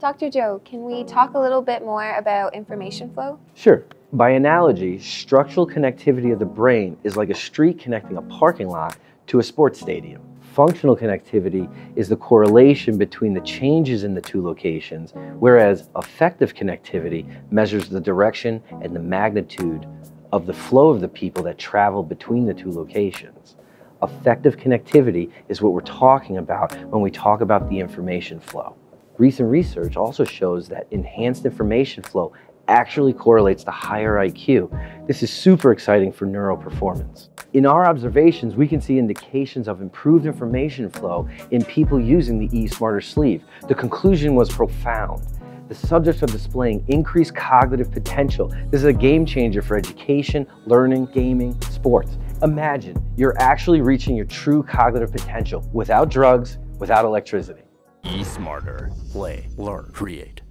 Dr. Joe, can we talk a little bit more about information flow? Sure. By analogy, structural connectivity of the brain is like a street connecting a parking lot to a sports stadium. Functional connectivity is the correlation between the changes in the two locations, whereas effective connectivity measures the direction and the magnitude of the flow of the people that travel between the two locations. Effective connectivity is what we're talking about when we talk about the information flow. Recent research also shows that enhanced information flow actually correlates to higher IQ. This is super exciting for neural performance. In our observations, we can see indications of improved information flow in people using the eSmartr sleeve. The conclusion was profound. The subjects are displaying increased cognitive potential. This is a game changer for education, learning, gaming, sports. Imagine you're actually reaching your true cognitive potential without drugs, without electricity. eSmartr. Play, learn, create.